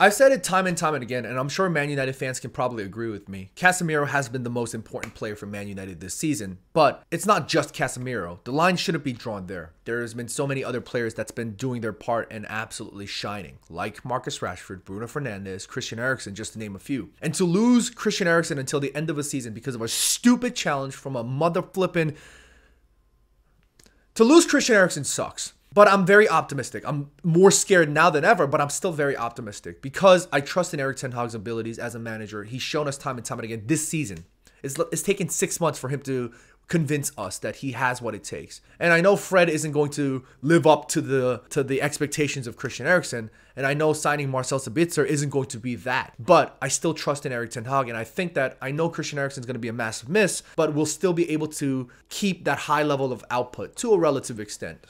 I've said it time and time and again, and I'm sure Man United fans can probably agree with me. Casemiro has been the most important player for Man United this season, but it's not just Casemiro. The line shouldn't be drawn there. There's been so many other players that's been doing their part and absolutely shining, like Marcus Rashford, Bruno Fernandes, Christian Eriksen, just to name a few. And to lose Christian Eriksen until the end of a season because of a stupid challenge from a mother flippin' to lose Christian Eriksen sucks. But I'm very optimistic. I'm more scared now than ever, but I'm still very optimistic because I trust in Erik Ten Hag's abilities as a manager. He's shown us time and time again this season. It's, it's taken six months for him to convince us that he has what it takes. And I know Fred isn't going to live up to the to the expectations of Christian Eriksen, and I know signing Marcel Sabitzer isn't going to be that. But I still trust in Erik Ten Hag, and I think that I know Christian Eriksen is going to be a massive miss, but we'll still be able to keep that high level of output to a relative extent.